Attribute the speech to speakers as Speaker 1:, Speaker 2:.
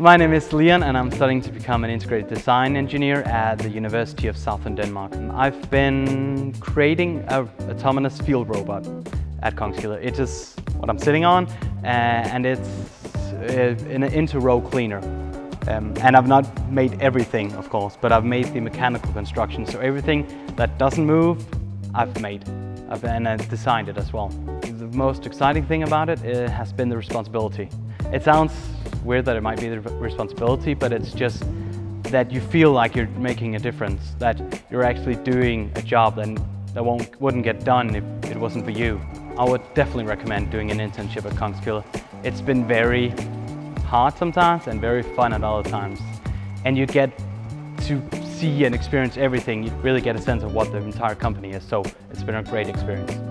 Speaker 1: My name is Leon and I'm studying to become an integrated design engineer at the University of Southern Denmark. I've been creating a autonomous field robot at Kongskilde. It is what I'm sitting on uh, and it's uh, an inter-row cleaner. Um, and I've not made everything, of course, but I've made the mechanical construction. So everything that doesn't move, I've made. I've, and I've designed it as well. The most exciting thing about it, it uh, has been the responsibility. It sounds weird that it might be the responsibility, but it's just that you feel like you're making a difference, that you're actually doing a job that, that won't, wouldn't get done if it wasn't for you. I would definitely recommend doing an internship at Kongskilde. It's been very hard sometimes and very fun at other times. And you get to see and experience everything. You really get a sense of what the entire company is, so it's been a great experience.